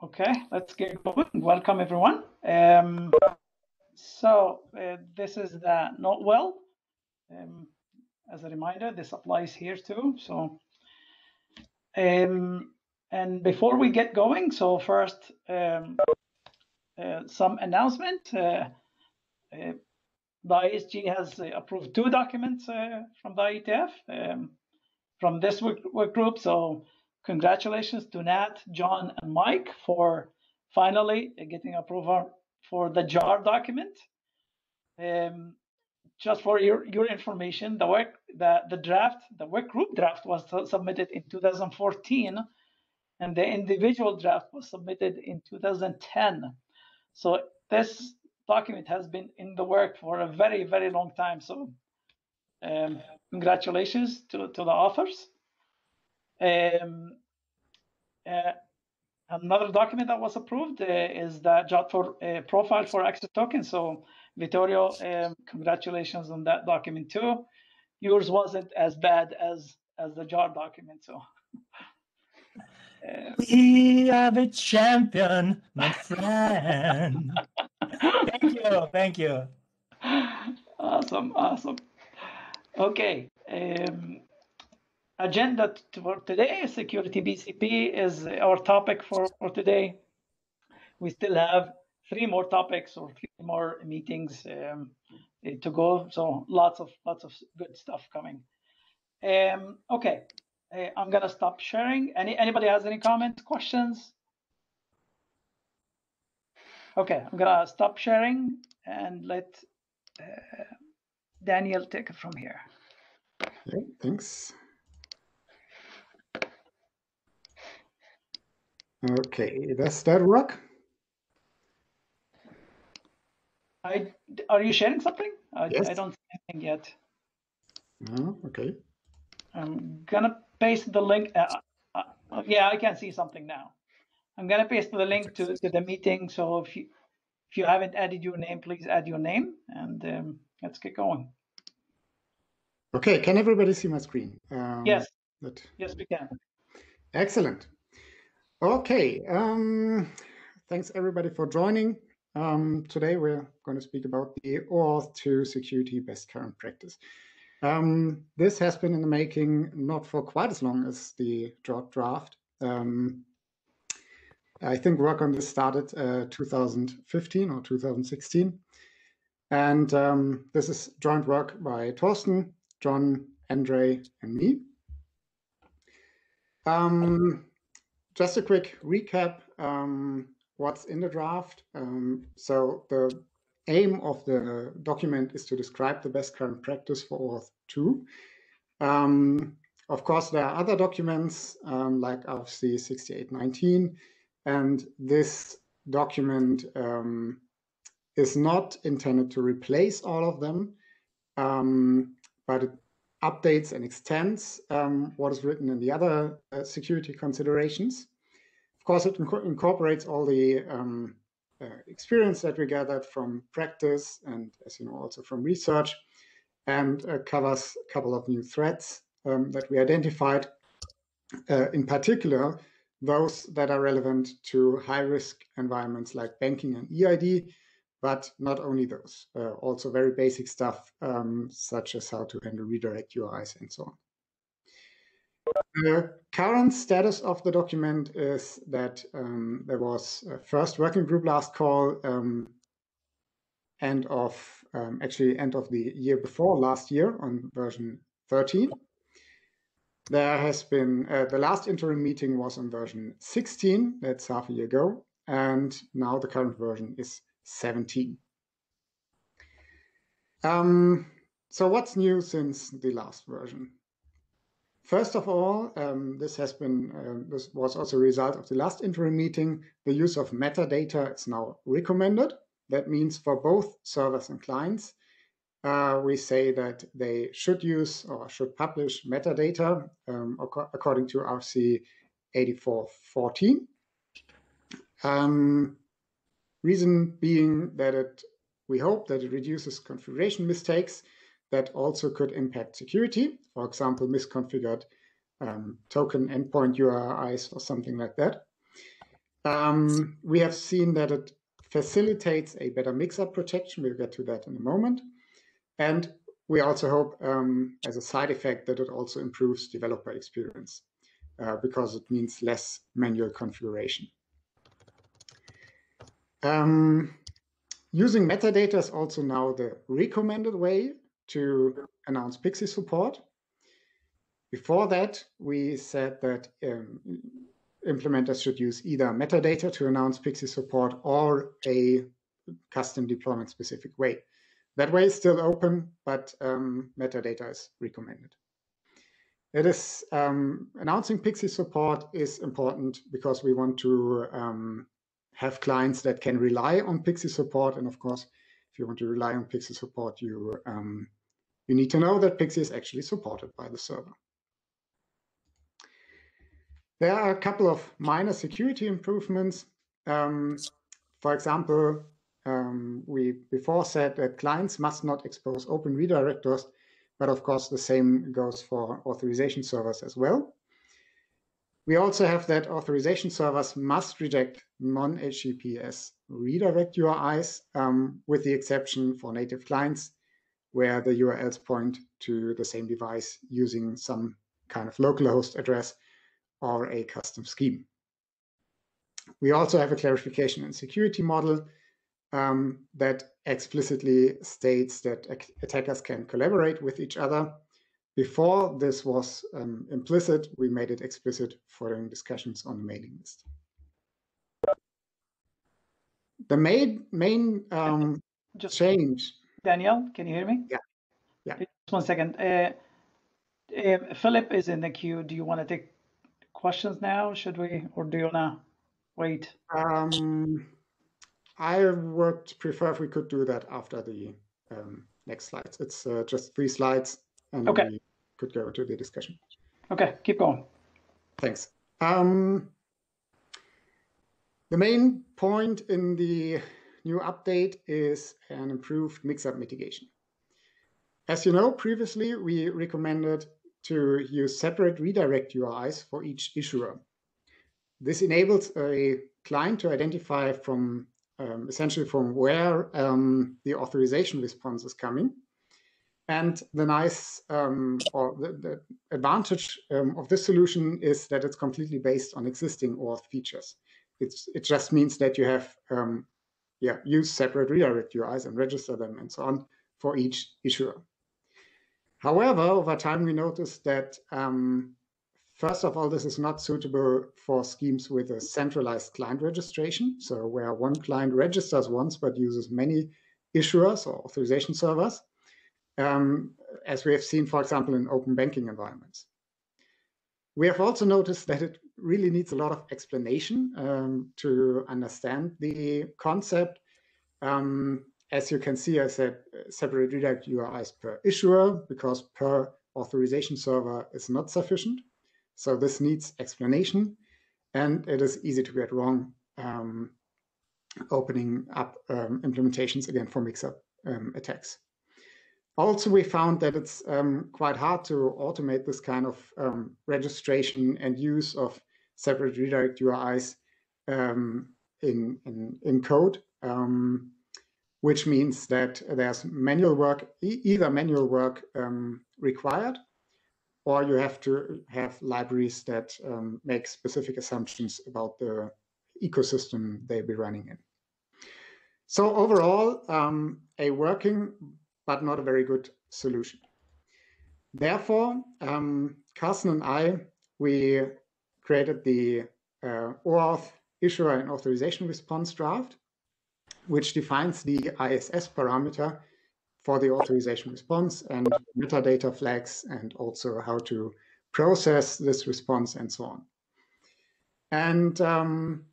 Okay, let's get going. Welcome everyone. Um, so uh, this is the Note Well. Um, as a reminder, this applies here too. So, um, and before we get going, so first um, uh, some announcement. Uh, uh the ISG has approved two documents uh, from the IETF um, from this work, work group. So congratulations to Nat, John, and Mike for finally getting approval for the JAR document. Um, just for your, your information, the work the, the draft, the work group draft was submitted in 2014, and the individual draft was submitted in 2010. So this document has been in the work for a very, very long time. So um, congratulations to, to the authors. Um, another document that was approved uh, is the JWT for uh, profile for access token. So Vittorio, um, congratulations on that document too. Yours wasn't as bad as as the JAR document. So uh, we have a champion, my friend. thank you, thank you. Awesome, awesome. Okay. Um, agenda for today, security BCP is our topic for, for today. We still have three more topics or three more meetings um, to go. So lots of lots of good stuff coming. Um, okay, uh, I'm gonna stop sharing. Any anybody has any comments, questions? Okay, I'm gonna stop sharing and let uh, Daniel take it from here. Okay, thanks. Okay, does that work? I are you sharing something? I, yes. I don't see anything yet. Oh, okay. I'm gonna paste the link. Uh, uh, uh, yeah, I can see something now. I'm gonna paste the link to, to the meeting. So if you if you haven't added your name, please add your name and um, let's get going. Okay, can everybody see my screen? Um, yes. That... Yes, we can. Excellent. Okay, um, thanks everybody for joining. Um, today we're going to speak about the OAuth 2 security best current practice. Um, this has been in the making not for quite as long as the draft. Um, I think work on this started uh, 2015 or 2016. And um, this is joint work by Torsten, John, Andre, and me. Um, just a quick recap um, what's in the draft. Um, so the aim of the document is to describe the best current practice for OAuth 2. Um, of course, there are other documents um, like RFC 6819, and this document um, is not intended to replace all of them, um, but it updates and extends um, what is written in the other uh, security considerations. Of course, it inc incorporates all the um, uh, experience that we gathered from practice and, as you know, also from research, and uh, covers a couple of new threats um, that we identified. Uh, in particular, those that are relevant to high-risk environments like banking and EID, but not only those, uh, also very basic stuff um, such as how to handle redirect URIs and so on. The current status of the document is that um, there was a first working group last call um, end of um, actually end of the year before last year on version 13. There has been uh, the last interim meeting was on version 16. That's half a year ago, and now the current version is 17. Um, so what's new since the last version? First of all, um, this has been uh, this was also a result of the last interim meeting. The use of metadata is now recommended. That means for both servers and clients, uh, we say that they should use or should publish metadata um, according to RFC 8414. Um, Reason being that it, we hope that it reduces configuration mistakes that also could impact security. For example, misconfigured um, token endpoint URIs or something like that. Um, we have seen that it facilitates a better mix-up protection. We'll get to that in a moment. And we also hope, um, as a side effect, that it also improves developer experience uh, because it means less manual configuration. Um, using metadata is also now the recommended way to announce PKCE support. Before that, we said that um, implementers should use either metadata to announce PKCE support or a custom deployment specific way. That way is still open, but um, metadata is recommended. It is um, announcing PKCE support is important because we want to um, have clients that can rely on PKCE support. And of course, if you want to rely on PKCE support, you um, you need to know that PKCE is actually supported by the server. There are a couple of minor security improvements. Um, for example, um, we before said that clients must not expose open redirectors, but of course the same goes for authorization servers as well. We also have that authorization servers must reject non-HTTPS redirect URIs, um, with the exception for native clients, where the URLs point to the same device using some kind of localhost address or a custom scheme. We also have a clarification and security model um, that explicitly states that attackers can collaborate with each other. Before this was um, implicit, we made it explicit following discussions on the mailing list. The main main um, Just change. Daniel, can you hear me? Yeah. Yeah. Just one second. Uh, uh, Filip is in the queue. Do you want to take questions now? Should we, or do you want to wait? Um, I would prefer if we could do that after the um, next slides. It's uh, just three slides, and Okay. we could go to the discussion. Okay, keep going. Thanks. Um, the main point in the new update is an improved mix-up mitigation. As you know, previously we recommended to use separate redirect URIs for each issuer. This enables a client to identify from um, essentially from where um, the authorization response is coming. And the nice um, or the, the advantage um, of this solution is that it's completely based on existing OAuth features. It's, it just means that you have um, yeah, use separate redirect URIs and register them and so on for each issuer. However, over time, we noticed that, um, first of all, this is not suitable for schemes with a centralized client registration. So where one client registers once but uses many issuers or authorization servers, um, as we have seen, for example, in open banking environments. We have also noticed that it really needs a lot of explanation um, to understand the concept. Um, as you can see, I said uh, separate redirect URIs per issuer because per authorization server is not sufficient. So this needs explanation and it is easy to get wrong um, opening up um, implementations again for mix-up um, attacks. Also, we found that it's um, quite hard to automate this kind of um, registration and use of separate redirect URIs um, in, in, in code, um, which means that there's manual work, e either manual work um, required, or you have to have libraries that um, make specific assumptions about the ecosystem they'll be running in. So overall, a working but not a very good solution. Therefore, um, Karsten and I, we created the uh, OAuth issuer and authorization response draft, which defines the ISS parameter for the authorization response and metadata flags and also how to process this response and so on. And um,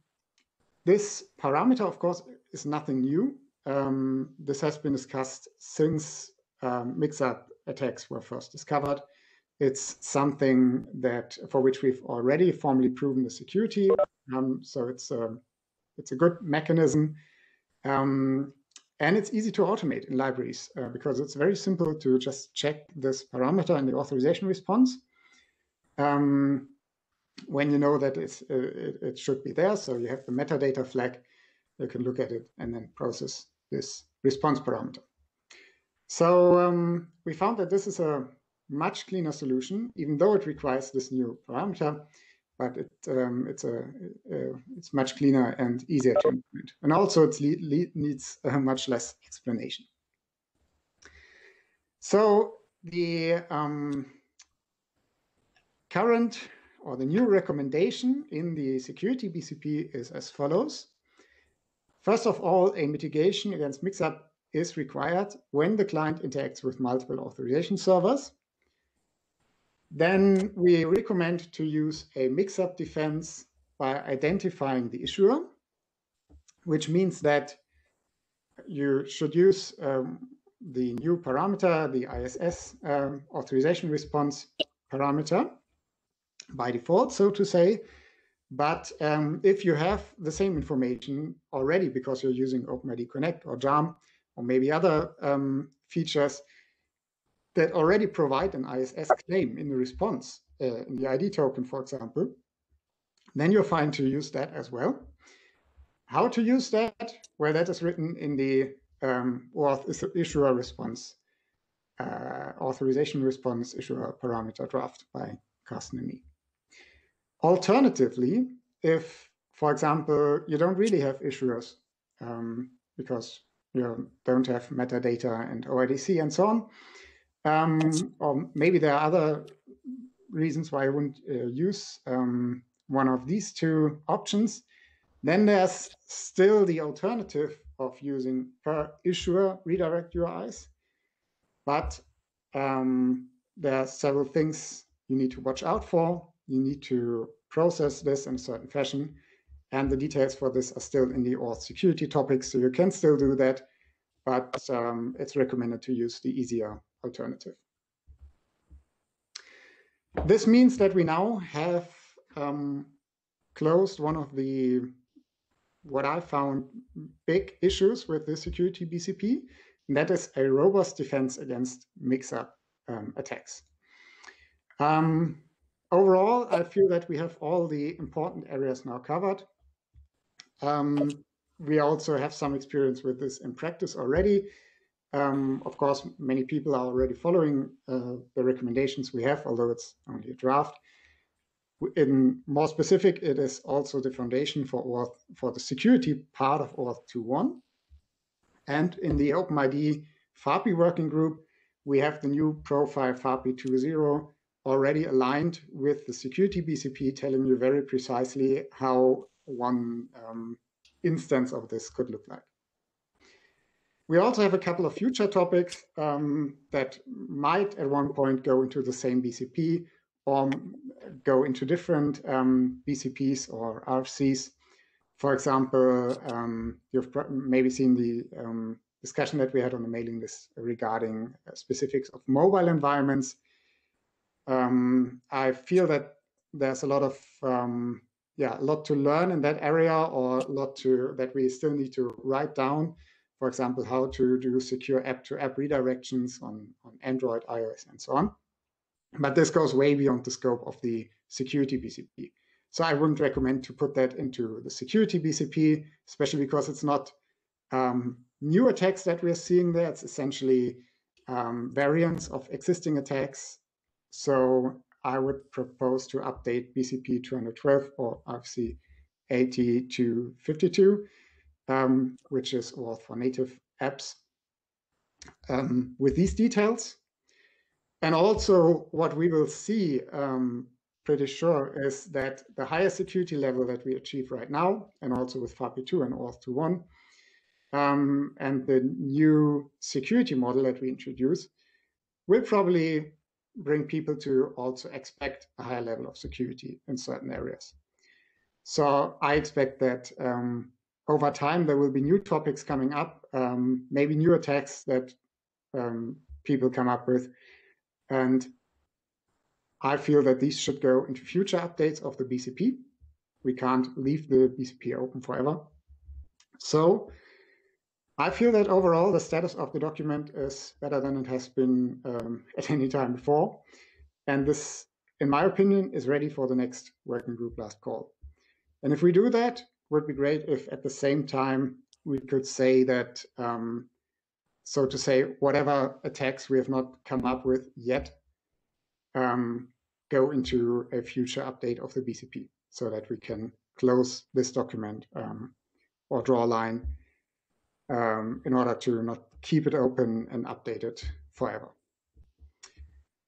this parameter, of course, is nothing new. Um, this has been discussed since um, mix-up attacks were first discovered. It's something that for which we've already formally proven the security. Um, so it's a, it's a good mechanism. Um, and it's easy to automate in libraries uh, because it's very simple to just check this parameter in the authorization response. Um, when you know that uh, it, it should be there. So you have the metadata flag, you can look at it and then process this response parameter. So um, we found that this is a much cleaner solution, even though it requires this new parameter, but it, um, it's a uh, it's much cleaner and easier to implement, and also it needs uh, much less explanation. So the um, current or the new recommendation in the security BCP is as follows. First of all, a mitigation against mix-up is required when the client interacts with multiple authorization servers. Then we recommend to use a mix-up defense by identifying the issuer, which means that you should use um, the new parameter, the ISS um, authorization response parameter by default, so to say. But um, if you have the same information already because you're using OpenID Connect or JARM or maybe other um, features that already provide an ISS claim in the response, uh, in the ID token, for example, then you're fine to use that as well. How to use that? Well, that is written in the um, auth issuer response, uh, authorization response issuer parameter draft by Karsten and me. Alternatively, if, for example, you don't really have issuers um, because you don't have metadata and OIDC and so on, um, or maybe there are other reasons why I wouldn't uh, use um, one of these two options, then there's still the alternative of using per issuer redirect URIs. But um, there are several things you need to watch out for. You need to process this in a certain fashion. And the details for this are still in the auth security topics. So you can still do that, but um, it's recommended to use the easier alternative. This means that we now have um, closed one of the what I found big issues with the security BCP, and that is a robust defense against mix-up um, attacks. Um, overall, I feel that we have all the important areas now covered. Um, we also have some experience with this in practice already. Um, of course, many people are already following uh, the recommendations we have, although it's only a draft in more specific, it is also the foundation for OAuth for the security part of OAuth 2.1. And in the OpenID FAPI working group, we have the new profile FAPI 2.0 already aligned with the security BCP, telling you very precisely how one um, instance of this could look like. We also have a couple of future topics um, that might at one point go into the same BCP or go into different um, BCPs or RFCs. For example, um, you've maybe seen the um, discussion that we had on the mailing list regarding uh, specifics of mobile environments. Um, I feel that there's a lot of um, yeah, a lot to learn in that area, or a lot to that we still need to write down. For example, how to do secure app-to-app redirections on on Android, iOS, and so on. But this goes way beyond the scope of the security BCP. So I wouldn't recommend to put that into the security BCP, especially because it's not um, new attacks that we're seeing there. It's essentially um, variants of existing attacks. So I would propose to update BCP 212 or RFC 8252, um, which is all for native apps. Um, with these details, and also what we will see, um, pretty sure, is that the higher security level that we achieve right now, and also with FAPI2 and OAuth 2.1, um, and the new security model that we introduce, will probably bring people to also expect a higher level of security in certain areas. So I expect that um, over time there will be new topics coming up, um, maybe new attacks that um, people come up with, and I feel that these should go into future updates of the BCP. We can't leave the BCP open forever. So I feel that overall the status of the document is better than it has been um, at any time before. And this in my opinion, is ready for the next working group last call. And if we do that, would be great if at the same time we could say that, um, so to say, whatever attacks we have not come up with yet um, go into a future update of the BCP so that we can close this document um, or draw a line um, in order to not keep it open and update it forever.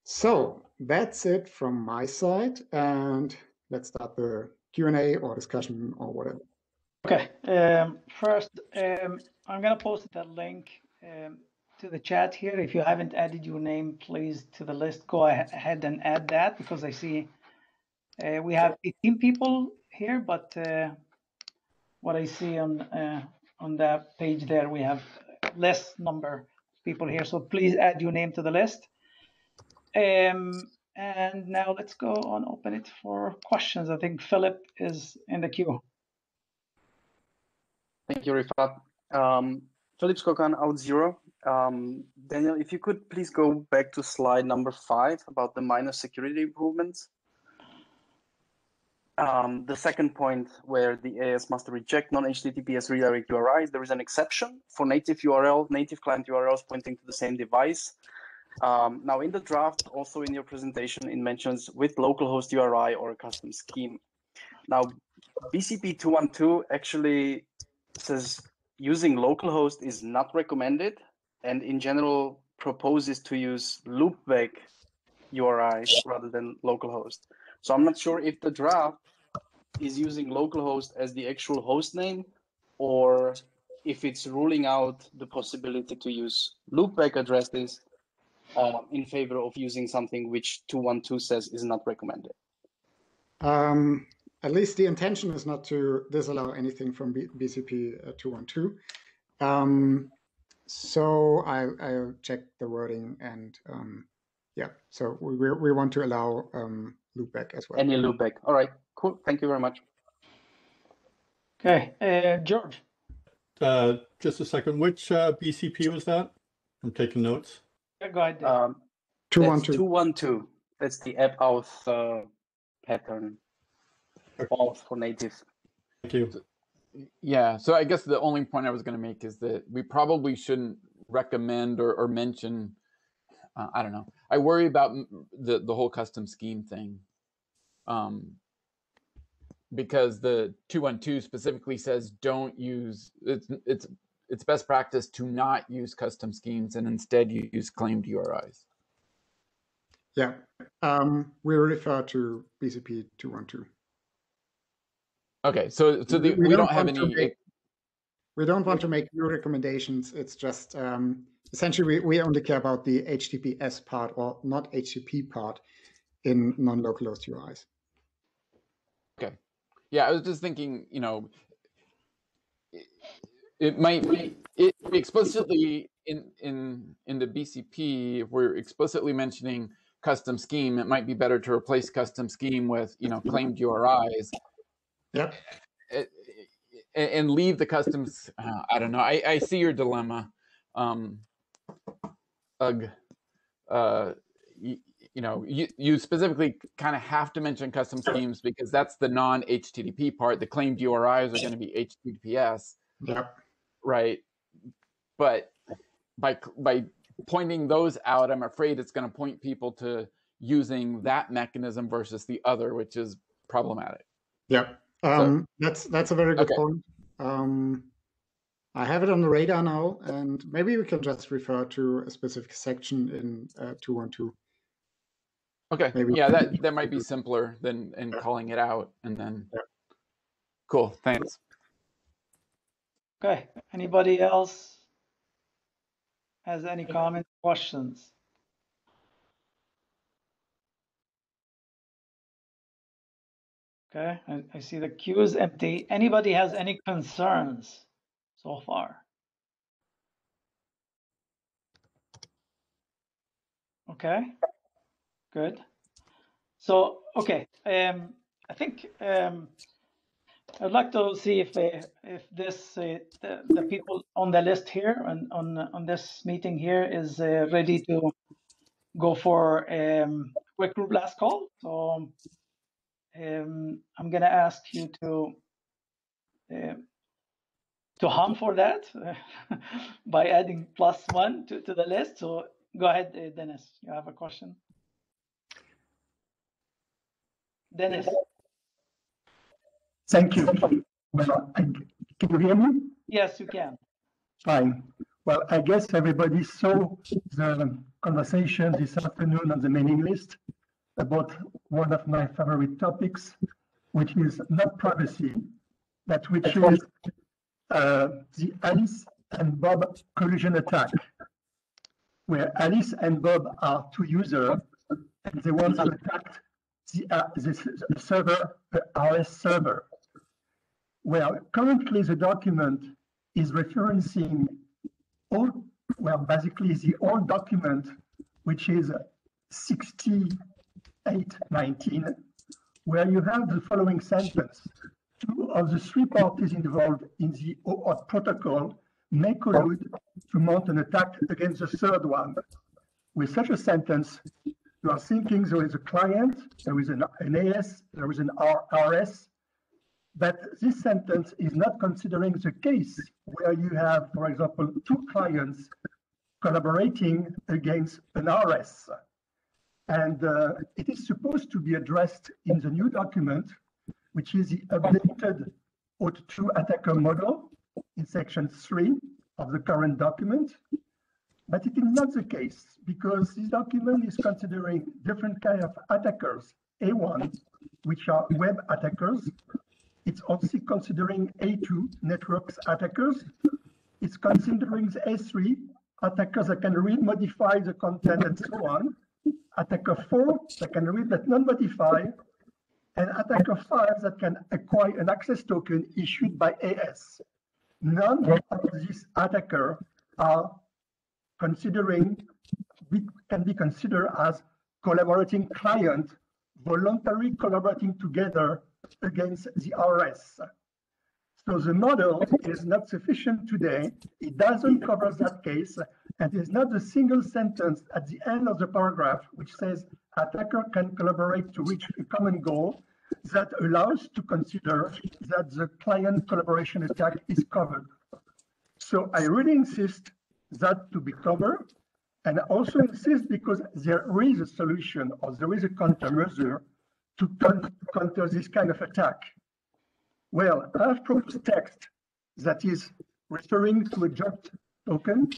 So that's it from my side, and let's start the Q&A or discussion or whatever. Okay, um, first, um, I'm gonna post that link um, to the chat here. If you haven't added your name, please, to the list, go ahead and add that because I see uh, we have 18 people here, but uh, what I see on uh, on that page there, we have less number of people here. So please add your name to the list. Um, and now let's go and open it for questions. I think Filip is in the queue. Thank you, Rifaat. Um, Filip Skokan, Auth0. Um, Daniel, if you could please go back to slide number five about the minor security improvements. Um, the second point where the AS must reject non-HTTPS redirect URIs, there is an exception for native URL, native client URLs pointing to the same device. Um, now in the draft, also in your presentation, it mentions with localhost URI or a custom scheme. Now, BCP 212 actually says using localhost is not recommended and in general proposes to use loopback URI rather than localhost. So I'm not sure if the draft is using localhost as the actual host name or if it's ruling out the possibility to use loopback addresses uh, in favor of using something which 212 says is not recommended. Um, at least the intention is not to disallow anything from B BCP uh, 212. Um, so I, I'll check the wording and um, yeah, so we, we want to allow um, loopback as well. Any loopback. All right, cool. Thank you very much. Okay, uh, George. Uh, just a second. Which uh, BCP was that? I'm taking notes. Yeah, go ahead. Um, Two that's one two. 212. That's the AppAuth uh, pattern. Auth for native. Thank you. Yeah, so I guess the only point I was going to make is that we probably shouldn't recommend or, or mention. Uh, I don't know. I worry about the the whole custom scheme thing, um, because the two one two specifically says don't use it's it's it's best practice to not use custom schemes and instead use claimed URIs. Yeah, um, we refer to BCP 212. Okay, so so the, we, We don't, don't have any. make- We don't want to make new recommendations. It's just um, essentially we, we only care about the HTTPS part or not HTTP part in non-localhost UIs. Okay. Yeah, I was just thinking, you know, it, it might be it explicitly in in in the BCP if we're explicitly mentioning custom scheme, it might be better to replace custom scheme with you know claimed URIs Yep. eh, and leave the customs. Uh, I don't know. I, I see your dilemma. Um, ugh. Uh, you, you know, you, you specifically kind of have to mention custom schemes because that's the non HTTP part. The claimed URIs are going to be HTTPS, Yep. right? But by by pointing those out, I'm afraid it's going to point people to using that mechanism versus the other, which is problematic. Yep. Um, that's that's a very good Okay. point. Um, I have it on the radar now, and maybe we can just refer to a specific section in uh, 212. Okay. Maybe- Yeah, that that might be simpler than in calling it out and then. Yeah. Cool. Thanks. Okay, anybody else has any comments, questions? Okay, I, I see the queue is empty. Anybody has any concerns so far? Okay, good. So, okay, um, I think, um, I'd like to see if they, if this, uh, the, the people on the list here on, on, on this meeting here is uh, ready to go for um, quick group last call. So um, I'm going to ask you to uh, to hum for that by adding plus one to, to the list. So go ahead, uh, Dennis. You have a question. Dennis. Thank you. Well, I, can you hear me? Yes, you can. Fine. Well, I guess everybody saw the conversation this afternoon on the mailing list about one of my favorite topics, which is not privacy, but which is uh, the Alice and Bob collusion attack, where Alice and Bob are two users and they want to attack the, uh, server, the RS server. Well, currently the document is referencing all, well, basically the old document, which is 6819, where you have the following sentence. Two of the three parties involved in the OAuth protocol may collude to mount an attack against the third one. With such a sentence, you are thinking there is a client, there is an, an AS, there is an RS, but this sentence is not considering the case where you have, for example, two clients collaborating against an RS. And uh, it is supposed to be addressed in the new document, which is the updated OAuth2 attacker model in section three of the current document. But it is not the case because this document is considering different kind of attackers. A1, which are web attackers, it's also considering A2 networks attackers. It's considering the A3 attackers that can read, modify the content and so on. Attacker 4 that can read but not modify. And attacker 5 that can acquire an access token issued by AS. None of these attackers are considering can be considered as collaborating client voluntarily collaborating together against the RS. So the model is not sufficient today. It doesn't cover that case. And there's not a single sentence at the end of the paragraph which says attacker can collaborate to reach a common goal that allows to consider that the client collaboration attack is covered. So I really insist that to be covered. And I also insist because there is a solution or there is a countermeasure to counter this kind of attack? Well, I've proposed text that is referring to a JWT token,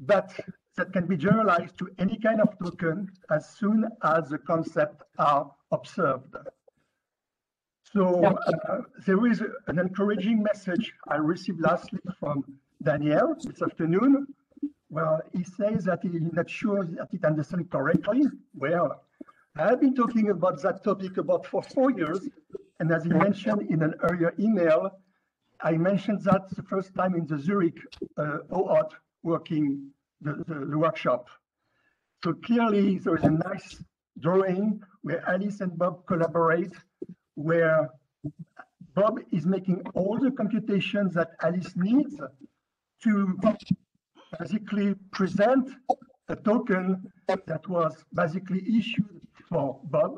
but that can be generalized to any kind of token as soon as the concepts are observed. So uh, there is an encouraging message I received lastly from Daniel this afternoon. Well, he says that he's not sure that he understands correctly. Well, I've been talking about that topic about for four years. And as he mentioned in an earlier email, I mentioned that the first time in the Zurich uh, OAuth working the, the, the, workshop. So clearly there is a nice drawing where Alice and Bob collaborate, where Bob is making all the computations that Alice needs to basically present a token that was basically issued for Bob,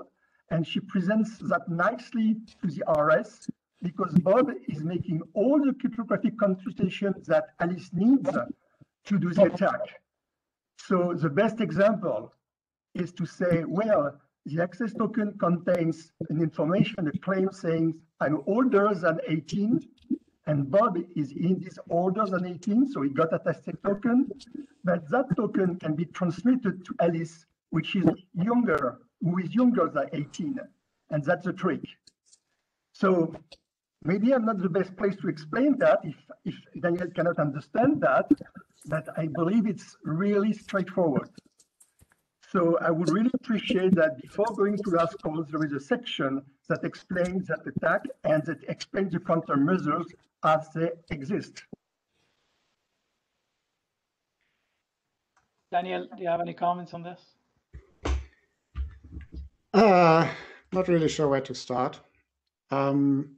and she presents that nicely to the RS because Bob is making all the cryptographic computations that Alice needs to do the attack. So the best example is to say, well, the access token contains an information, a claim saying I'm older than 18, and Bob is in this older than 18, so he got a tested token, but that token can be transmitted to Alice, which is younger who is younger than 18. And that's a trick. So maybe I'm not the best place to explain that if, if Daniel cannot understand that, but I believe it's really straightforward. So I would really appreciate that before going to last calls, there is a section that explains that attack and that explains the countermeasures as they exist. Daniel, do you have any comments on this? Uh, not really sure where to start. Um,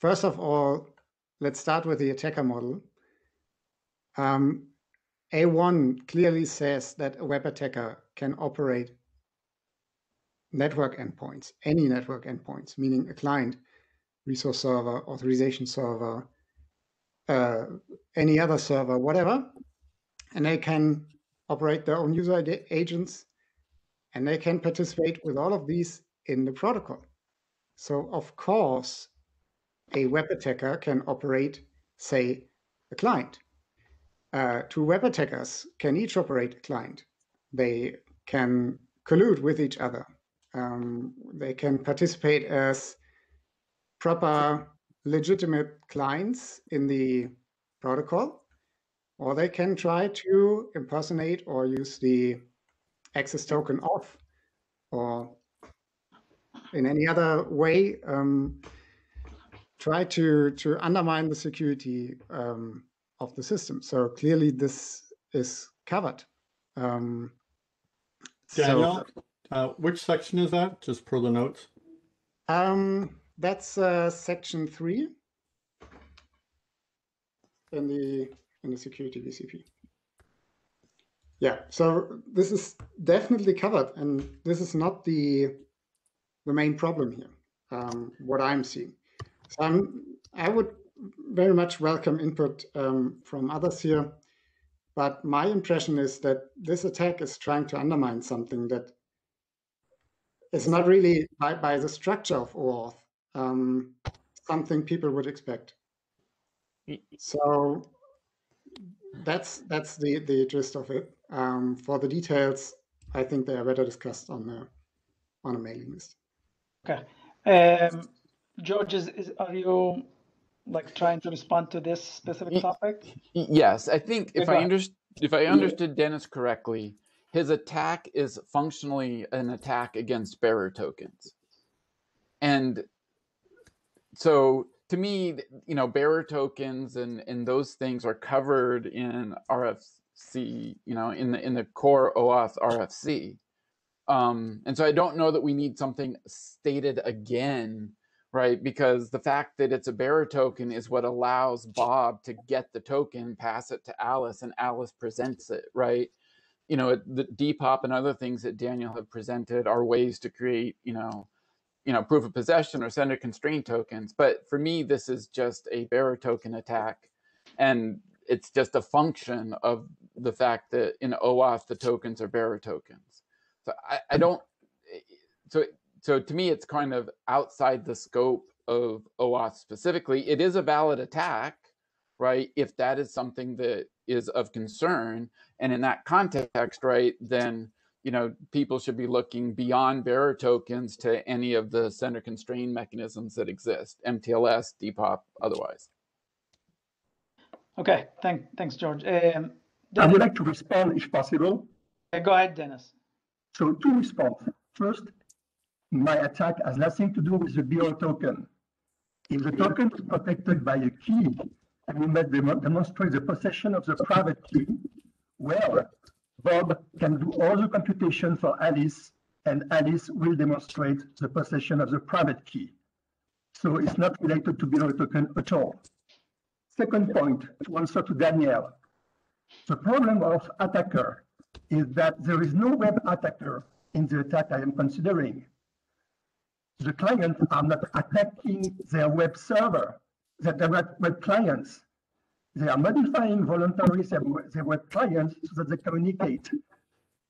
first of all, let's start with the attacker model. Um, A1 clearly says that a web attacker can operate network endpoints, any network endpoints, meaning a client, resource server, authorization server, uh, any other server, whatever. And they can operate their own user agents and they can participate with all of these in the protocol. So, of course, a web attacker can operate, say, a client. Uh, two web attackers can each operate a client. They can collude with each other. Um, they can participate as proper, legitimate clients in the protocol, or they can try to impersonate or use the access token off, or in any other way um, try to to undermine the security um, of the system. So clearly, this is covered. Um, Daniel, so, uh, which section is that? Just per the notes. Um, that's uh, section three in the in the security BCP. Yeah, so this is definitely covered, and this is not the the main problem here. Um, what I'm seeing, I'm I would very much welcome input um, from others here, but my impression is that this attack is trying to undermine something that is not really by, by the structure of OAuth um, something people would expect. So that's that's the the gist of it. Um, for the details, I think they are better discussed on the on a mailing list. Okay, um, George, is, is are you like trying to respond to this specific topic? Yes, I think if I understood if I understood Dennis correctly, his attack is functionally an attack against bearer tokens, and so to me, you know, bearer tokens and and those things are covered in RFC, you know, in the in the core OAuth RFC. Um, and so I don't know that we need something stated again, right? Because the fact that it's a bearer token is what allows Bob to get the token, pass it to Alice, and Alice presents it, right? You know, the DPoP and other things that Daniel have presented are ways to create, you know, you know, proof of possession or sender constraint tokens. But for me, this is just a bearer token attack. And it's just a function of the fact that in OAuth, the tokens are bearer tokens. So I, I don't, eh, so, so to me, it's kind of outside the scope of OAuth specifically. It is a valid attack, right? If that is something that is of concern. And in that context, right, then you know, people should be looking beyond bearer tokens to any of the sender constraint mechanisms that exist, MTLS, DPoP, otherwise. Okay, thank, thanks, George. Um, I would like to respond if possible. Uh, go ahead, Dennis. So two response. First, my attack has nothing to do with the bearer token. If the token is protected by a key, and we must demonstrate the possession of the private key, well, Bob can do all the computation for Alice, and Alice will demonstrate the possession of the private key. So it's not related to bearer token at all. Second point, to answer to Daniel. The problem of attacker is that there is no web attacker in the attack I am considering. The clients are not attacking their web server, their web clients. They are modifying voluntarily their, their web clients so that they communicate.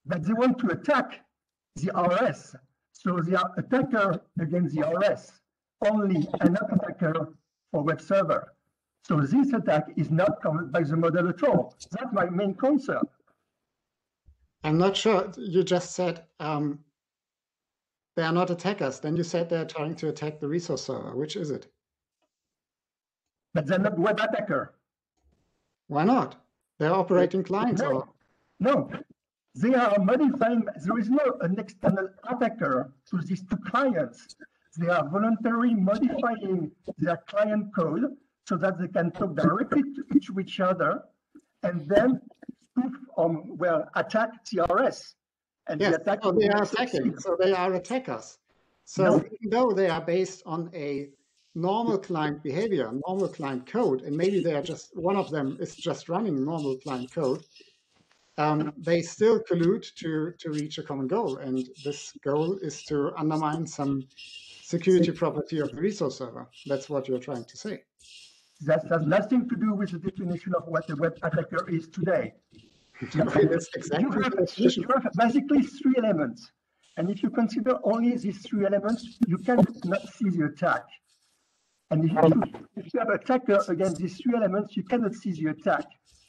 But they want to attack the RS. So they are attacker against the RS only and not attacker for web server. So this attack is not covered by the model at all. That's my main concern. I'm not sure. You just said um, they are not attackers. Then you said they're trying to attack the resource server. Which is it? But they're not web attacker. Why not? They're operating clients. No, or... no, they are modifying. There is no an external attacker to these two clients. They are voluntarily modifying their client code so that they can talk directly to each other, and then spoof on well attack TRS. And yes, the so they are attacking. So they are attackers. So no. even though they are based on a normal client behavior, normal client code, and maybe they are just one of them is just running normal client code. um, they still collude to, to reach a common goal. And this goal is to undermine some security property of the resource server. That's what you're trying to say. That has nothing to do with the definition of what a web attacker is today. Okay, that's exactly You have, you have basically three elements. And if you consider only these three elements, you cannot see the attack. And if you, if you have attacker against these three elements, you cannot see the attack.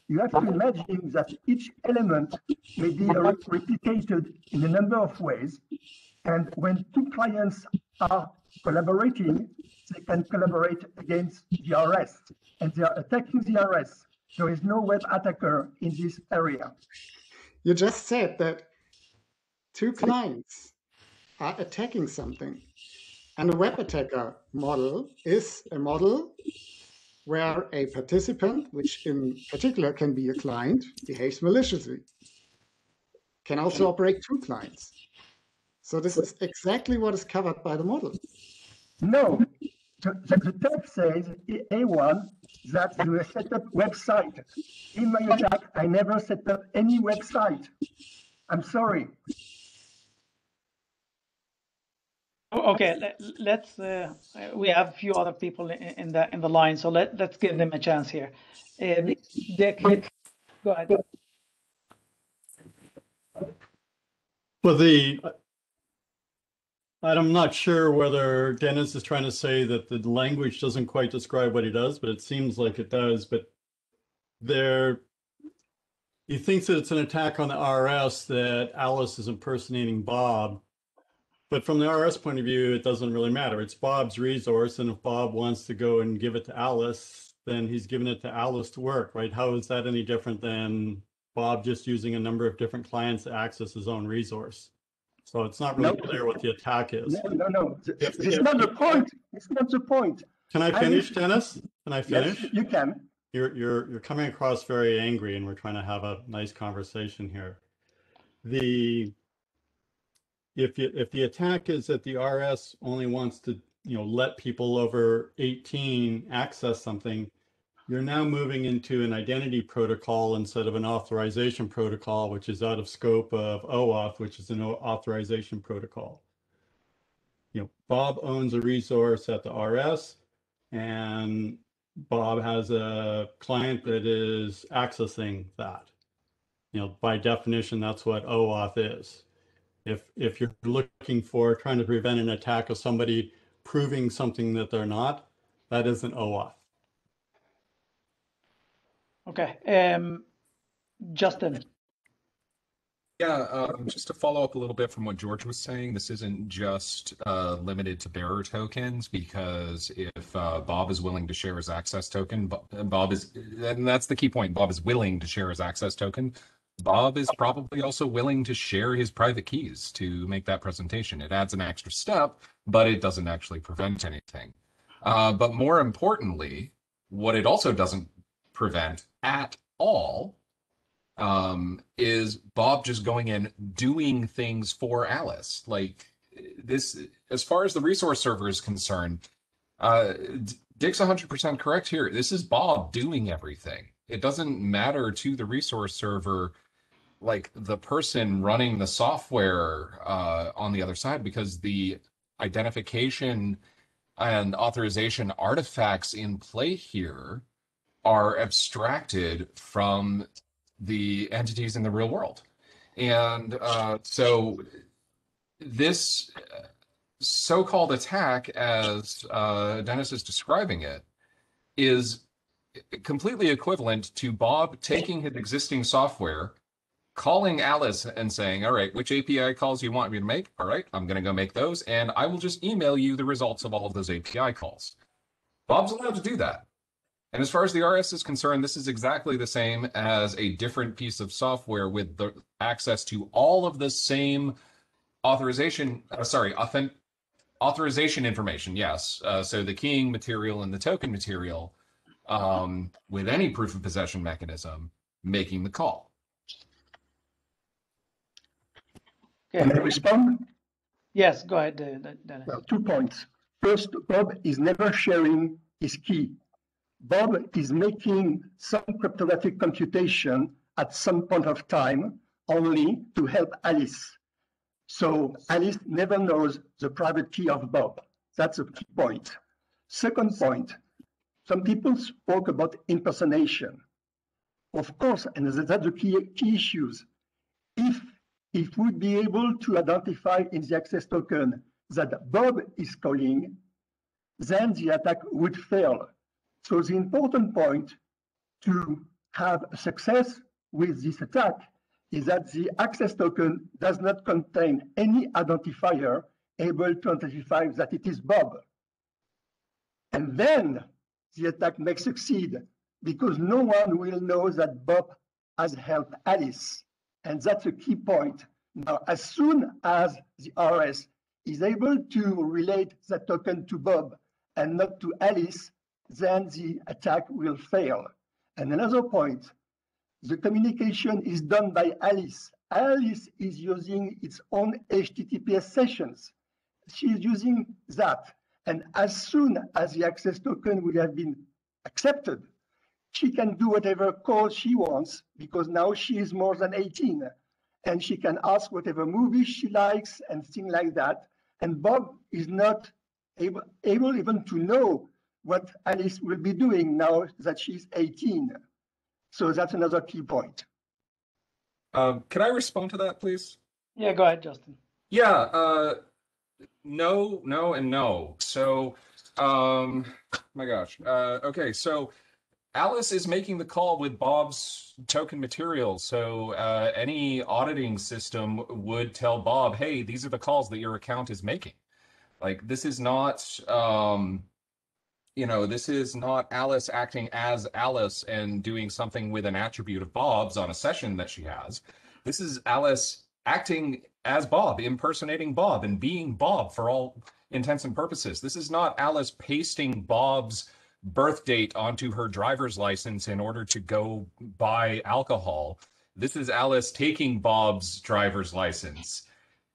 You have to imagine that each element may be re- replicated in a number of ways. And when two clients are collaborating, they can collaborate against the RS and they are attacking the RS. There is no web attacker in this area. You just said that two clients are attacking something. And a web attacker model is a model where a participant, which in particular can be a client, behaves maliciously. Can also operate two clients. So this is exactly what is covered by the model. No, the, the, the text says A1 that you set up website. In my attack, I never set up any website. I'm sorry. Okay, let, let's, uh, uh, we have a few other people in, in the, in the line, so let, let's give them a chance here. Uh, Dick, go ahead. Well, the, I'm not sure whether Dennis is trying to say that the language doesn't quite describe what he does, but it seems like it does, but there, he thinks that it's an attack on the RS that Alice is impersonating Bob. But from the RS point of view, it doesn't really matter. It's Bob's resource, and if Bob wants to go and give it to Alice, then he's giving it to Alice to work, right? How is that any different than Bob just using a number of different clients to access his own resource. So it's not really No. clear what the attack is. No, no, no. If- It's if- not the point. It's not the point. Can I I- finish, Dennis? Can I finish? Yes, you can. You're you're you're coming across very angry, and we're trying to have a nice conversation here. The if you if the attack is that the RS only wants to you know let people over 18 access something, you're now moving into an identity protocol instead of an authorization protocol, which is out of scope of OAuth, which is an authorization protocol. You know, Bob owns a resource at the RS, and Bob has a client that is accessing that. You know, by definition, that's what OAuth is. If if you're looking for trying to prevent an attack of somebody proving something that they're not, that isn't OAuth. Okay, um, Justin, Yeah, um, just to follow up a little bit from what George was saying, this isn't just uh, limited to bearer tokens because if uh, Bob is willing to share his access token, Bob is, and that's the key point, Bob is willing to share his access token. Bob is probably also willing to share his private keys to make that presentation. It adds an extra step, but it doesn't actually prevent anything. Uh, but more importantly, what it also doesn't prevent at all um, is Bob just going in doing things for Alice. Like this, as far as the resource server is concerned, uh, Dick's 100% correct here. This is Bob doing everything. It doesn't matter to the resource server, like the person running the software uh, on the other side, because the identification and authorization artifacts in play here are abstracted from the entities in the real world. And uh, so this so-called attack, as uh, Dennis is describing it, is completely equivalent to Bob taking his existing software, calling Alice and saying, all right, which API calls you want me to make? All right, I'm going to go make those, and I will just email you the results of all of those API calls. Bob's allowed to do that. And as far as the RS is concerned, this is exactly the same as a different piece of software with the access to all of the same authorization, uh, sorry, authent, authorization information. Yes. Uh, so the keying material and the token material um, with any proof of possession mechanism making the call. Can I okay, respond? yes, go ahead, uh, Dennis. Well, two points. First, Bob is never sharing his key. Bob is making some cryptographic computation at some point of time only to help Alice. So Alice never knows the private key of Bob. That's a key point. Second point, some people spoke about impersonation. Of course, and that's the key, key issues. If if we'd be able to identify in the access token that Bob is calling, then the attack would fail. So the important point to have success with this attack is that the access token does not contain any identifier able to identify that it is Bob. And then the attack may succeed because no one will know that Bob has helped Alice. And that's a key point. Now, as soon as the RS is able to relate that token to Bob and not to Alice, then the attack will fail. And another point, the communication is done by Alice. Alice is using its own HTTPS sessions. She is using that. And as soon as the access token will have been accepted, she can do whatever call she wants because now she is more than 18 and she can ask whatever movie she likes and things like that. And Bob is not able, able even to know what Alice will be doing now that she's 18. So that's another key point. Um, can I respond to that, please? Yeah, go ahead, Justin. Yeah, uh, no, no, and no. So, um, my gosh. Uh, okay, so Alice is making the call with Bob's token material. So uh, any auditing system would tell Bob, hey, these are the calls that your account is making. Like this is not, um, you know, this is not Alice acting as Alice and doing something with an attribute of Bob's on a session that she has. This is Alice acting as Bob, impersonating Bob and being Bob for all intents and purposes. This is not Alice pasting Bob's birth date onto her driver's license in order to go buy alcohol. This is Alice taking Bob's driver's license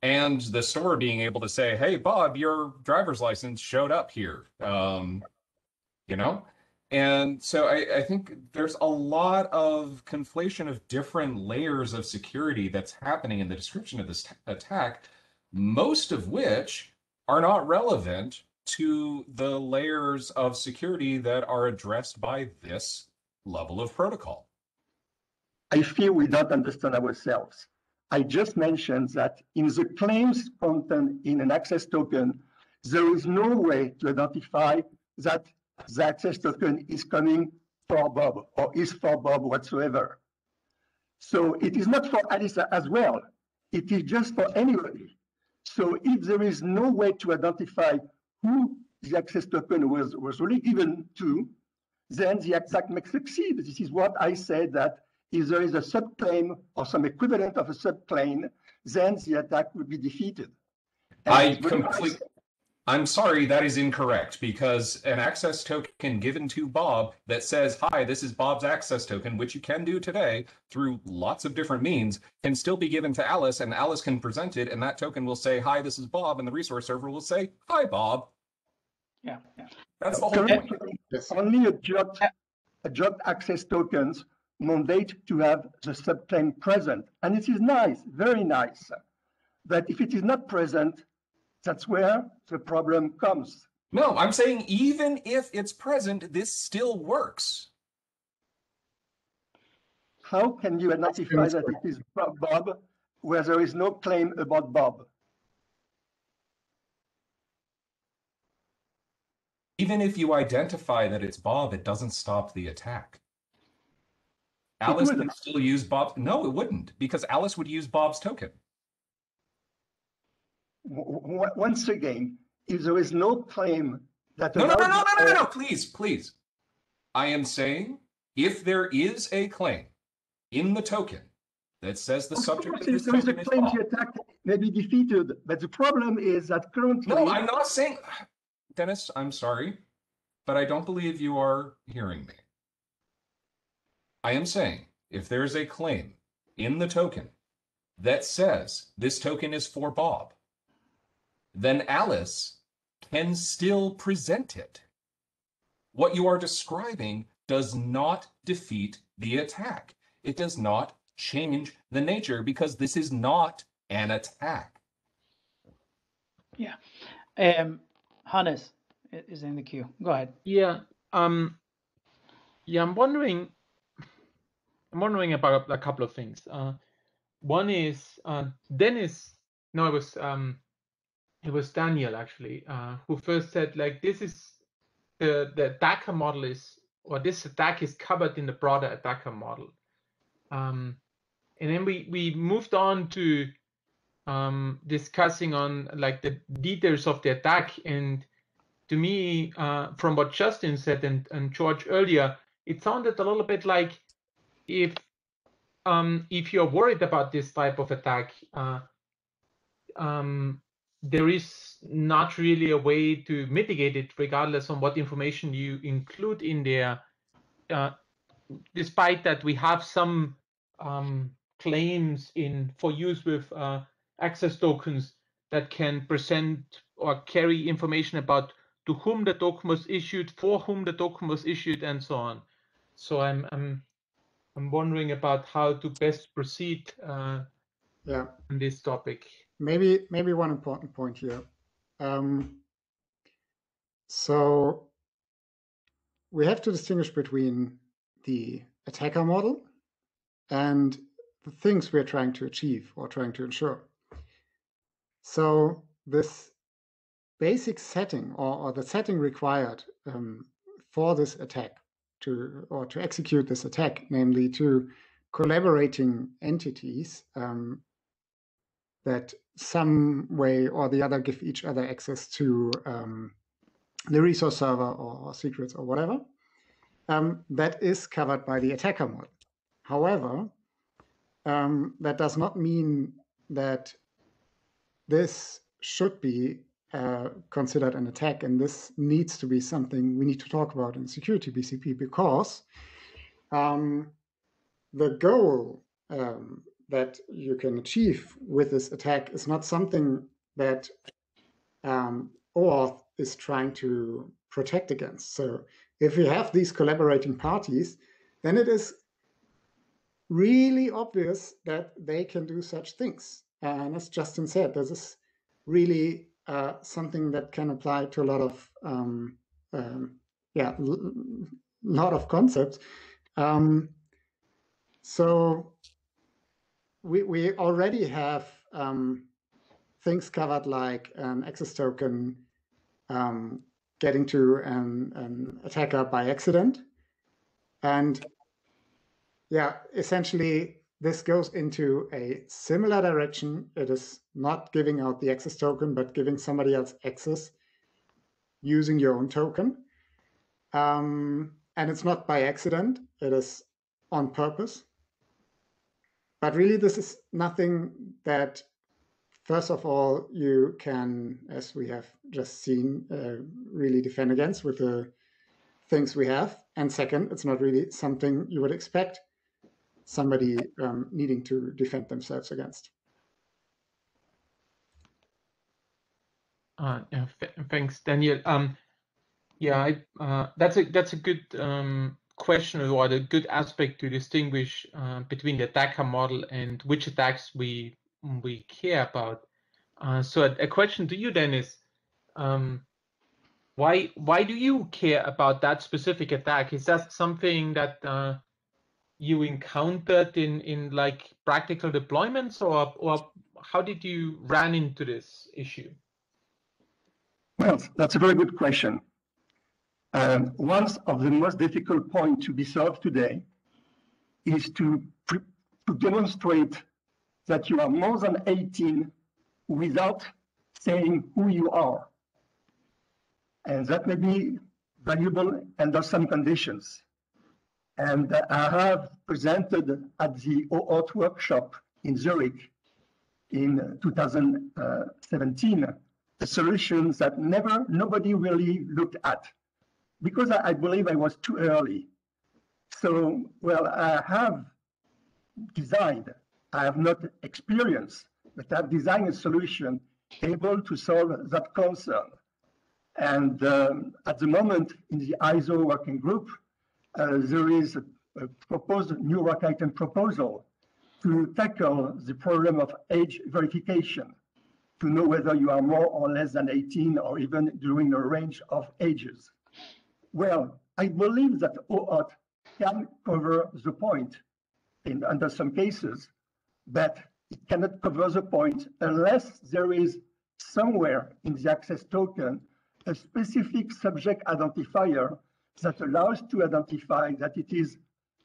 and the store being able to say, hey, Bob, your driver's license showed up here. Um, you know? And so I, I think there's a lot of conflation of different layers of security that's happening in the description of this t- attack, most of which are not relevant to the layers of security that are addressed by this level of protocol. I feel we don't understand ourselves. I just mentioned that in the claims content in an access token, there is no way to identify that the access token is coming for Bob or is for Bob whatsoever. So it is not for Alice as well. It is just for anybody. So if there is no way to identify who the access token was, was really given to, then the attack may succeed. This is what I said that if there is a subclaim or some equivalent of a subclaim, then the attack would be defeated. And I complete. I'm sorry, that is incorrect because an access token given to Bob that says, Hi, this is Bob's access token, which you can do today through lots of different means, can still be given to Alice, and Alice can present it, and that token will say, Hi, this is Bob, and the resource server will say, Hi, Bob. Yeah, yeah. That's the whole point. Currently, Yes. only a JWT, uh, a JWT access tokens mandate to have the subclaim present. And it is nice, very nice. But if it is not present, that's where the problem comes. No, I'm saying even if it's present, this still works. How can you identify that it is Bob where there is no claim about Bob? Even if you identify that it's Bob, it doesn't stop the attack. Alice would still use Bob. No, it wouldn't, because Alice would use Bob's token. W- w- Once again, if there is no claim that No, no, no, no, no, no, no, no, please, please. I am saying if there is a claim in the token that says the Of subject course, of if this there is a is claim, the attack may be defeated. But the problem is that currently, No, I'm not saying, Dennis, I'm sorry, but I don't believe you are hearing me. I am saying if there's a claim in the token that says this token is for Bob, then Alice can still present it. What you are describing does not defeat the attack. It does not change the nature because this is not an attack. Yeah. Um, Hannes is in the queue. Go ahead. Yeah. Um, yeah, I'm wondering. I'm wondering about a couple of things. Uh, one is uh, Dennis. No, it was um, it was Daniel actually uh, who first said like this is the the attacker model is or this attack is covered in the broader attacker model. Um, and then we we moved on to um, discussing on like the details of the attack and to me uh, from what justin said and, and george earlier it sounded a little bit like if um, if you're worried about this type of attack uh, um, there is not really a way to mitigate it regardless on what information you include in there uh, despite that we have some um, claims in for use with uh, access tokens that can present or carry information about to whom the token was issued, for whom the token was issued, and so on. So I'm I'm I'm wondering about how to best proceed uh, yeah. on this topic. Maybe maybe one important point here. Um, so we have to distinguish between the attacker model and the things we're trying to achieve or trying to ensure. So this basic setting or, or the setting required um, for this attack to or to execute this attack, namely to collaborating entities um, that some way or the other give each other access to um, the resource server or, or, secrets or whatever, um, that is covered by the attacker model. However, um, that does not mean that this should be uh, considered an attack, and this needs to be something we need to talk about in security BCP because um, the goal um, that you can achieve with this attack is not something that um, OAuth is trying to protect against. So if we have these collaborating parties, then it is really obvious that they can do such things. And as Justin said, this is really uh, something that can apply to a lot of um, um, yeah, lot of concepts. Um, so we we already have um, things covered like an access token um, getting to an, an attacker by accident, and yeah, essentially this goes into a similar direction. It is not giving out the access token, but giving somebody else access using your own token. Um, and it's not by accident, it is on purpose. But really, this is nothing that, first of all, you can, as we have just seen, uh, really defend against with the things we have. And second, it's not really something you would expect somebody um, needing to defend themselves against. Uh, yeah, thanks, Daniel. Um, yeah, I, uh, that's a that's a good um, question or a good aspect to distinguish uh, between the attacker model and which attacks we we care about. Uh, so a, question to you, Dennis. Um, why why do you care about that specific attack? Is that something that uh, you encountered in in like practical deployments or or how did you run into this issue well that's a very good question um, one of the most difficult points to be solved today is to to demonstrate that you are more than 18 without saying who you are. And that may be valuable under some conditions. And I have presented at the OAuth workshop in Zurich in 2017 the solutions that never nobody really looked at because I, I believe I was too early. So, well, I have designed, I have not experienced, but I've designed a solution able to solve that concern. And um, at the moment in the ISO working group, uh, there is a, a, proposed new work item proposal to tackle the problem of age verification, to know whether you are more or less than 18 or even during a range of ages. Well, I believe that OAuth can cover the point in under some cases, but it cannot cover the point unless there is somewhere in the access token a specific subject identifier that allows to identify that it is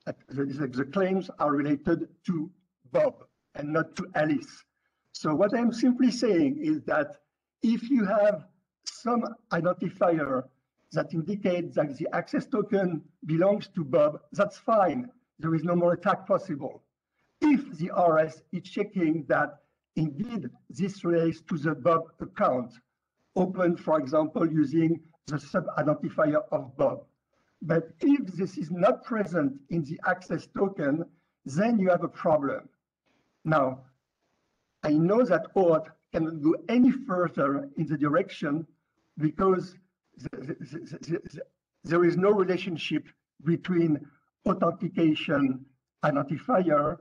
that the, the claims are related to Bob and not to Alice. So what I'm simply saying is that if you have some identifier that indicates that the access token belongs to Bob, that's fine. There is no more attack possible. If the RS is checking that indeed this relates to the Bob account, opened, for example, using the sub-identifier of Bob. But if this is not present in the access token, then you have a problem. Now, I know that OAuth cannot go any further in the direction because there is no relationship between authentication identifier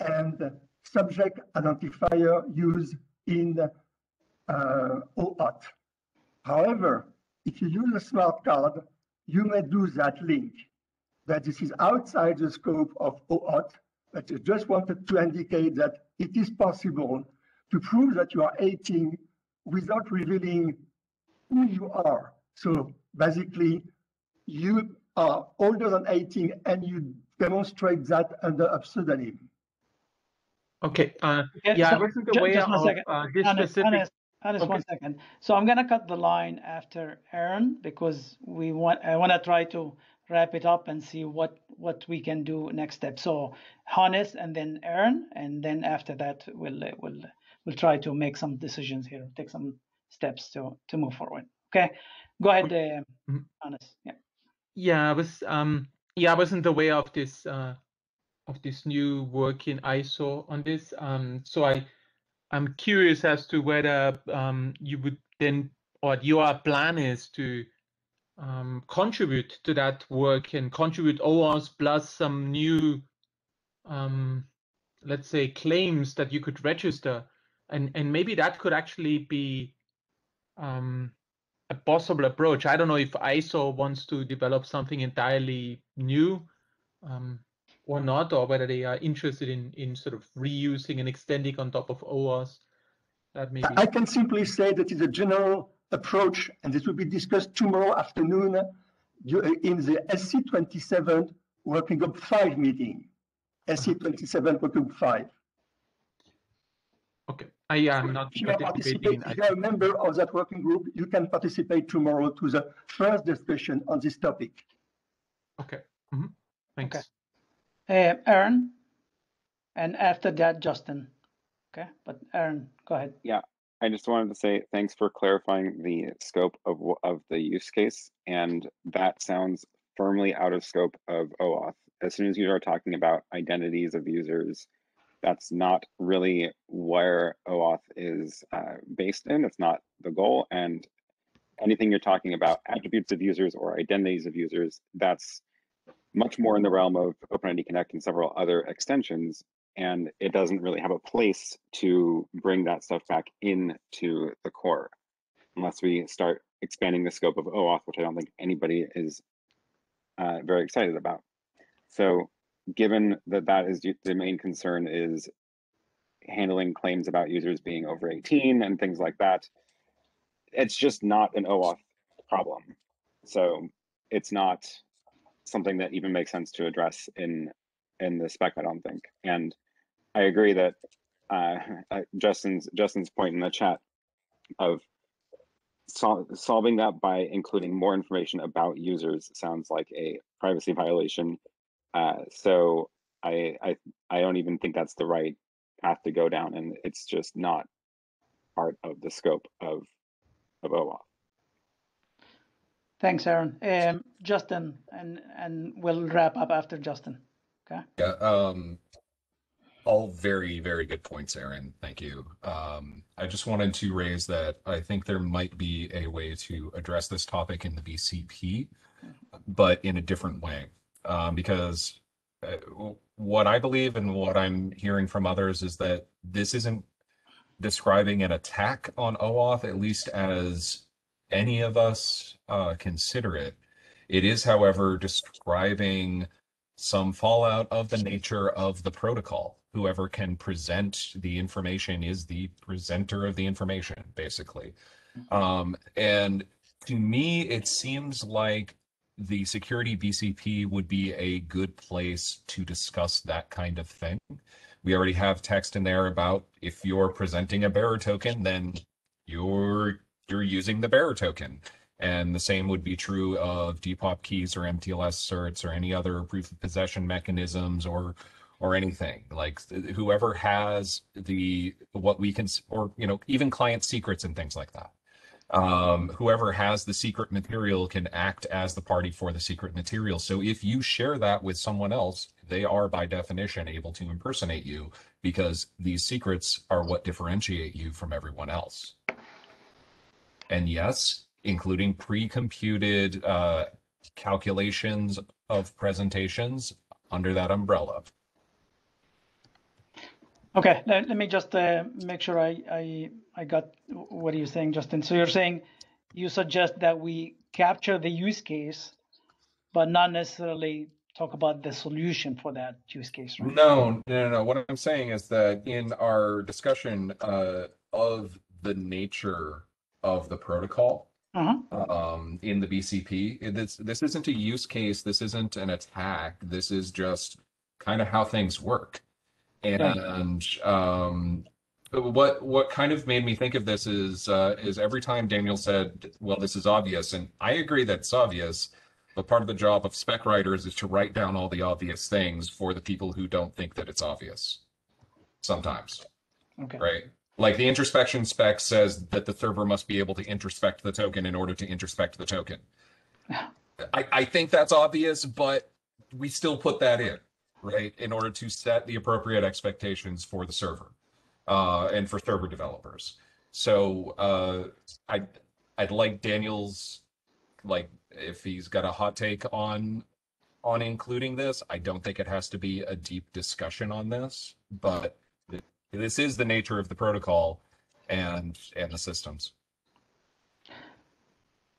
and subject identifier used in uh, OAuth. However, if you use a smart card, you may do that link. But this is outside the scope of OAuth, but I just wanted to indicate that it is possible to prove that you are 18 without revealing who you are. So basically, you are older than 18 and you demonstrate that under a pseudonym. Okay. Uh, Okay, yeah, so I wasn't ju- aware just one of second. uh, this Hannes, specific. Hannes, Hannes, Okay. one second. So I'm gonna cut the line after Aaron because we want, I wanna try to wrap it up and see what, what we can do next step. So Hannes and then Aaron, and then after that, we'll, uh, we'll, we'll try to make some decisions here, take some steps to, to move forward. Okay, go ahead, uh. Hannes, yeah. Yeah, I was um yeah, I wasn't aware of this uh of this new work in ISO on this. Um so I I'm curious as to whether um you would then or your plan is to um contribute to that work and contribute OAuth plus some new um let's say claims that you could register and and maybe that could actually be um a possible approach. I don't know if ISO wants to develop something entirely new um, or not, or whether they are interested in in sort of reusing and extending on top of OAuth. That maybe. I can simply say that it's a general approach, and this will be discussed tomorrow afternoon in the SC27 Working Group 5 meeting. SC27 Working Group 5. Okay, I am not If you are participating if you are a member of that working group, you can participate tomorrow to the first discussion on this topic. Okay. mhm, Thanks. Okay. Uh, Aaron, and after that, Justin. Okay, but Aaron, go ahead. Yeah, I just wanted to say thanks for clarifying the scope of of the use case, and that sounds firmly out of scope of OAuth. As soon as you are talking about identities of users, that's not really where OAuth is uh, based in. It's not the goal, and anything you're talking about attributes of users or identities of users, that's much more in the realm of OpenID Connect and several other extensions and it doesn't really have a place to bring that stuff back into the core unless we start expanding the scope of OAuth, which I don't think anybody is uh, very excited about. So given that that is the main concern is handling claims about users being over 18 and things like that, it's just not an OAuth problem. So it's not something that even makes sense to address in in the spec, I don't think. And I agree that uh, Justin's Justin's point in the chat of sol- solving that by including more information about users sounds like a privacy violation. Uh, so I, I I don't even think that's the right path to go down, and it's just not part of the scope of of OAuth. Thanks, Aaron. Um, Justin, and and we'll wrap up after Justin. Okay. Yeah, um, all very, very good points, Aaron. Thank you. Um, I just wanted to raise that I think there might be a way to address this topic in the BCP, but in a different way. Um, because uh, what I believe and what I'm hearing from others is that this isn't describing an attack on OAuth, at least as any of us uh, consider it. It is, however, describing some fallout of the nature of the protocol. Whoever can present the information is the presenter of the information, basically. Um, and to me, it seems like the security BCP would be a good place to discuss that kind of thing. We already have text in there about if you're presenting a bearer token, then you're you're using the bearer token. And the same would be true of DPoP keys or MTLS certs or any other proof of possession mechanisms or or anything like whoever has the what we can or you know even client secrets and things like that um, whoever has the secret material can act as the party for the secret material. So if you share that with someone else, they are by definition able to impersonate you because these secrets are what differentiate you from everyone else. And yes, including pre-computed uh, calculations of presentations under that umbrella. Okay, let, let me just uh, make sure I, I I got what are you're saying, Justin. So you're saying you suggest that we capture the use case, but not necessarily talk about the solution for that use case, right? No, no, no. What I'm saying is that in our discussion uh, of the nature of the protocol Uh-huh. um, in the BCP, it- this this isn't a use case. This isn't an attack. This is just kind of how things work. And um, what what kind of made me think of this is uh, is every time Daniel said, "Well, this is obvious," and I agree that it's obvious. But part of the job of spec writers is to write down all the obvious things for the people who don't think that it's obvious. Sometimes, Okay. right? Like the introspection spec says that the server must be able to introspect the token in order to introspect the token. I, I think that's obvious, but we still put that in, right? In order to set the appropriate expectations for the server uh, and for server developers. So uh, I'd, I'd like Daniel's, like, if he's got a hot take on on including this. I don't think it has to be a deep discussion on this, but th- this is the nature of the protocol and and the systems.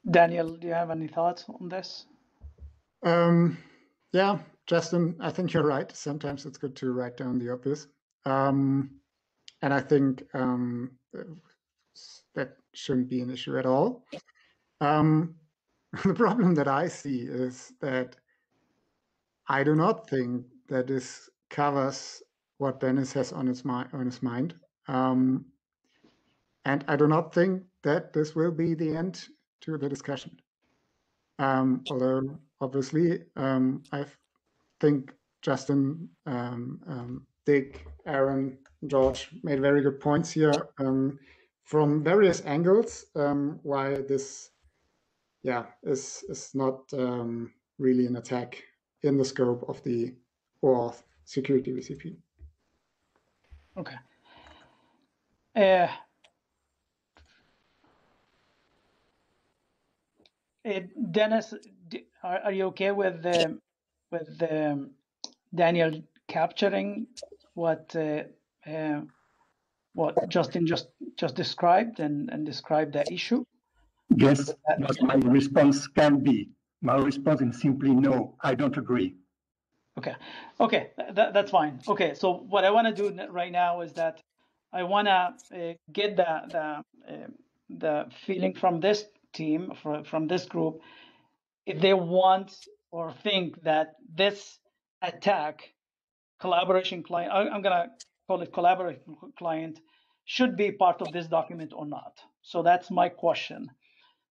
Daniel, do you have any thoughts on this? Um, yeah, Justin, I think you're right. Sometimes it's good to write down the obvious. Um, and I think um, that shouldn't be an issue at all. Um, the problem that I see is that I do not think that this covers what Dennis has on his, on his mind. Um, and I do not think that this will be the end to the discussion. Um, although obviously, um, I think Justin, um, um, Dick, Aaron, George made very good points here um, from various angles. Um, why this, yeah, is is not um, really an attack in the scope of the OAuth security BCP. Okay. Uh, eh, Dennis, are, are you okay with um, with um, Daniel capturing what uh, uh, what Justin just just described and, and described the issue? Yes, but my response can be, my response is simply no, I don't agree. Okay, okay, that, that's fine. Okay, so what I want to do right now is that I want to uh, get the the uh, the feeling from this team, from from this group, if they want or think that this attack, collaboration client, I'm gonna call it collaboration client, should be part of this document or not. So that's my question.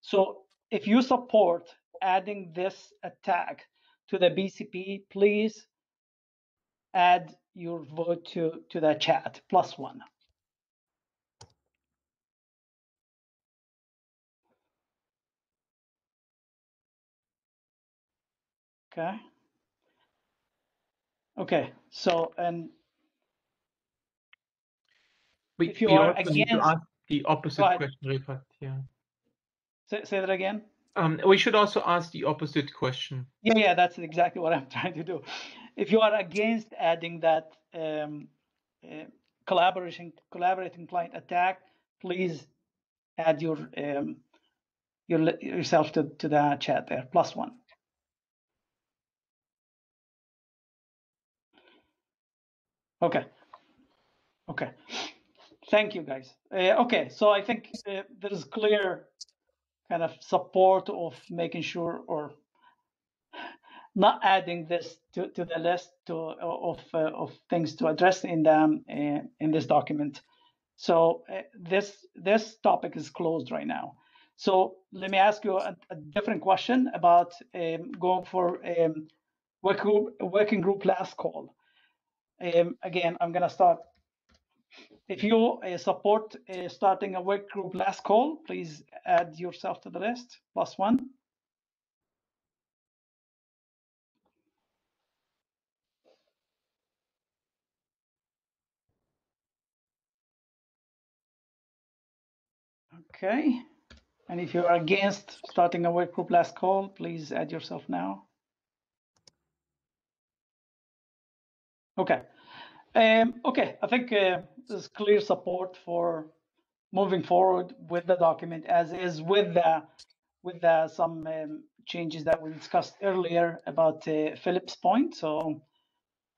So if you support adding this attack to the BCP, please add your vote to, to the chat, plus one. Okay. Okay, so, and We, If you we are also need to against- ask the opposite question, Rifaat. Yeah. say, say that again? Um, we should also ask the opposite question. Yeah, yeah, that's exactly what I'm trying to do. If you are against adding that um, uh, collaboration, collaborating client attack, please add your um, your yourself to, to the chat there. Plus one. Okay. Okay. Thank you, guys. Uh, okay, so I think uh, there is clear kind of support of making sure or not adding this to, to the list to, of, uh, of things to address in the, uh, in this document. So uh, this this topic is closed right now. So let me ask you a, a different question about um, going for um, work group, working group last call. Um, again, I'm gonna start. If you uh, support uh, starting a work group last call, please add yourself to the list. Plus one. Okay. And if you're against starting a work group last call, please add yourself now. Okay. Um, okay, I think uh, there's clear support for moving forward with the document as is with the with the, some um, changes that we discussed earlier about uh, Filip's point. So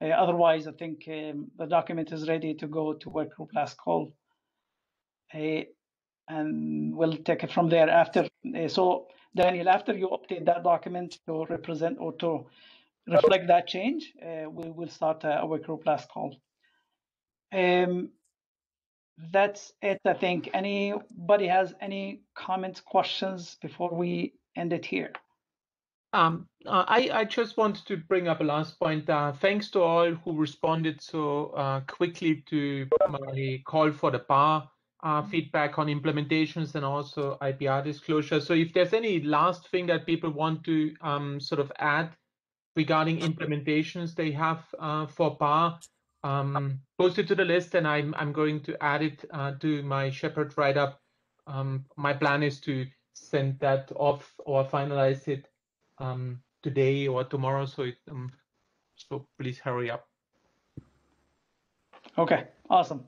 uh, otherwise, I think um, the document is ready to go to work group last call. Uh, and we'll take it from there after. Uh, so Daniel, after you update that document to represent or to reflect that change, uh, we will start a work group last call. Um, that's it, I think. Anybody has any comments, questions before we end it here? Um, uh, I, I just wanted to bring up a last point. Uh, thanks to all who responded so uh, quickly to my call for the PAR uh, feedback on implementations and also IPR disclosure. So if there's any last thing that people want to um, sort of add regarding implementations they have uh, for PAR, um, post it to the list and I'm, I'm going to add it uh, to my Shepherd write-up. Um, my plan is to send that off or finalize it um, today or tomorrow. So, it, um, so please hurry up. Okay, awesome.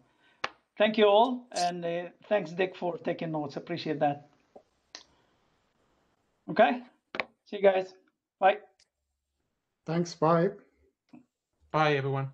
Thank you all, and uh, thanks, Dick, for taking notes. Appreciate that. Okay, see you guys. Bye. Thanks. Bye. Bye, everyone.